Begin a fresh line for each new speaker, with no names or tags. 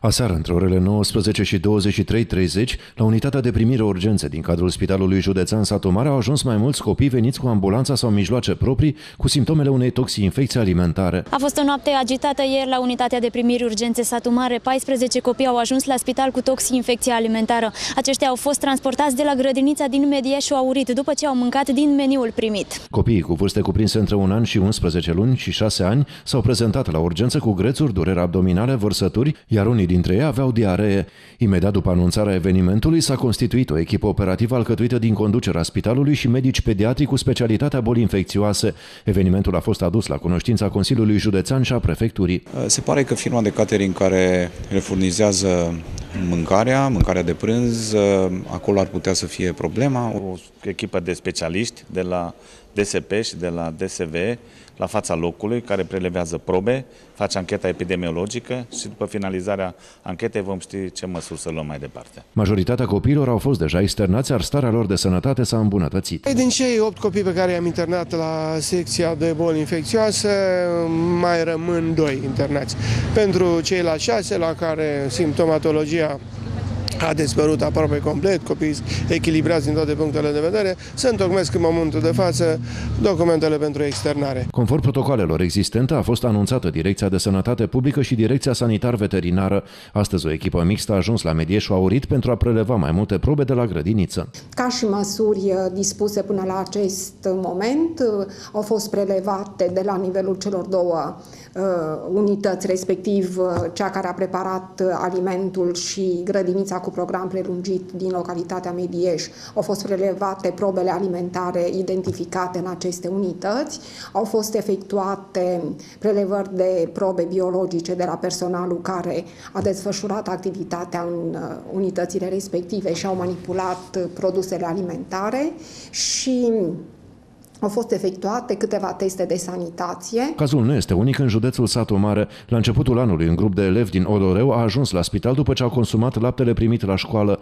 Aseară, între orele 19 și 23.30, la unitatea de primire urgențe din cadrul Spitalului Județean Satu Mare au ajuns mai mulți copii veniți cu ambulanța sau mijloace proprii cu simptomele unei toxii-infecții alimentare.
A fost o noapte agitată ieri la unitatea de primire urgențe Satu Mare. 14 copii au ajuns la spital cu toxii-infecție alimentară. Aceștia au fost transportați de la grădinița din Medieșu Aurit după ce au mâncat din meniul primit.
Copiii cu vârste cuprinse între un an și 11 luni și 6 ani s-au prezentat la urgență cu grețuri, dureri abdominale, vărsături, iar unii dintre ei aveau diaree. Imediat după anunțarea evenimentului s-a constituit o echipă operativă alcătuită din conducerea spitalului și medici pediatri cu specialitatea boli infecțioase. Evenimentul a fost adus la cunoștința Consiliului Județean și a prefecturii.
Se pare că firma de catering care le furnizează mâncarea, mâncarea de prânz, acolo ar putea să fie problema.
O echipă de specialiști de la DSP și de la DSV la fața locului, care prelevează probe, face ancheta epidemiologică și după finalizarea anchetei vom ști ce măsuri să luăm mai departe.
Majoritatea copiilor au fost deja externați, iar starea lor de sănătate s-a îmbunătățit.
Din cei 8 copii pe care i-am internat la secția de boli infecțioase, mai rămân 2 internați. Pentru cei la 6, la care simptomatologia a dispărut aproape complet, copiii echilibrați din toate punctele de vedere, se întocmesc în momentul de față documentele pentru externare.
Conform protocolelor existente, a fost anunțată Direcția de Sănătate Publică și Direcția Sanitar-Veterinară. Astăzi o echipă mixtă a ajuns la Medieșu Aurit pentru a preleva mai multe probe de la grădiniță.
Ca și măsuri uh, dispuse până la acest moment, uh, au fost prelevate de la nivelul celor două uh, unități, respectiv cea care a preparat alimentul și grădinița cu program prelungit din localitatea Medieș. Au fost prelevate probele alimentare identificate în aceste unități, au fost efectuate prelevări de probe biologice de la personalul care a desfășurat activitatea în uh, unitățile respective și au manipulat produsele alimentare și au fost efectuate câteva teste de sanitație.
Cazul nu este unic în județul Satu Mare. La începutul anului, un grup de elevi din Odoreu a ajuns la spital după ce au consumat laptele primit la școală.